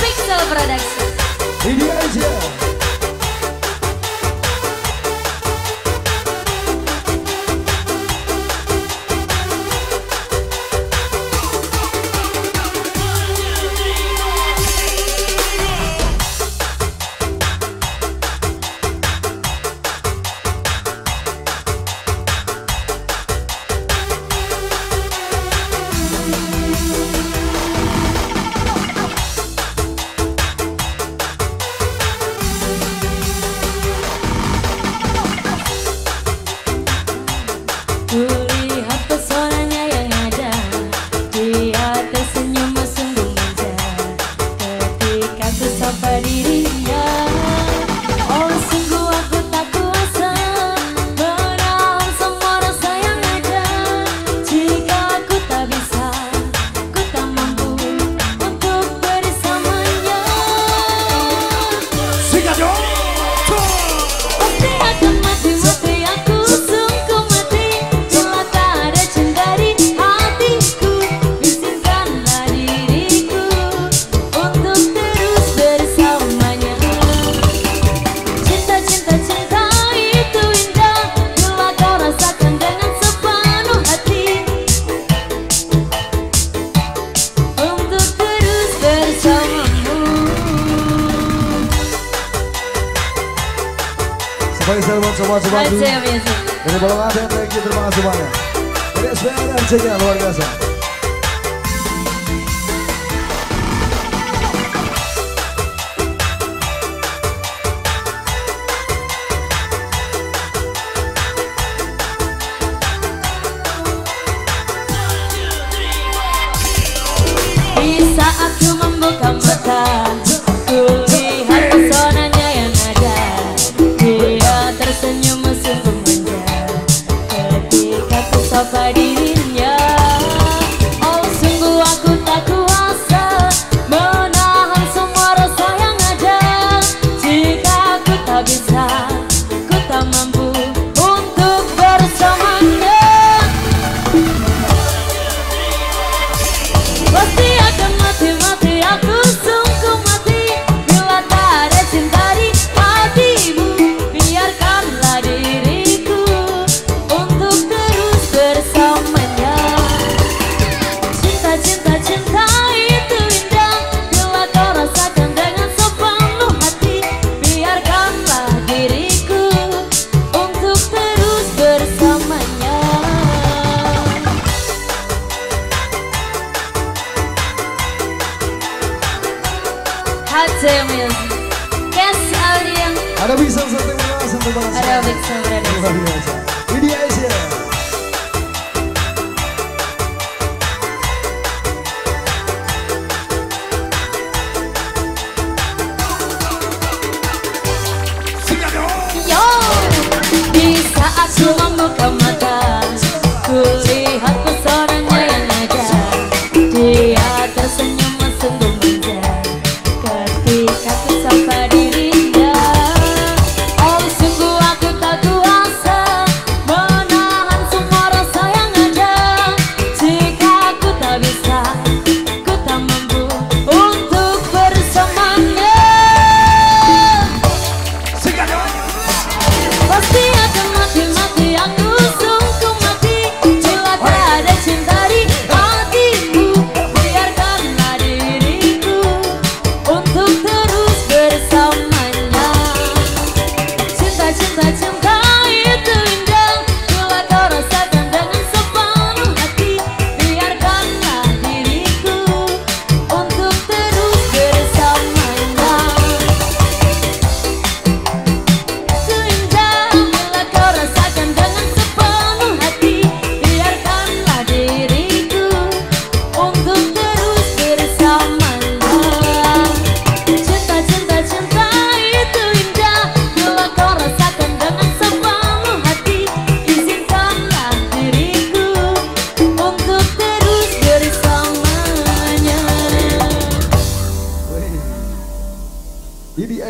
Pixel Production Video kasih buat semua semua Dari Bolong Aden, thank you, terima kasih banyak. Dari SPR dan Cengnya, luar biasa. Di saat पड़ी। saya Mil. Yes, Aldian. Ada bisa satu balas satu balas. Ada bisa berada. Luar biasa. Ini Aisyah. Yo, di saat ku memuka mata, ku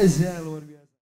Pois é,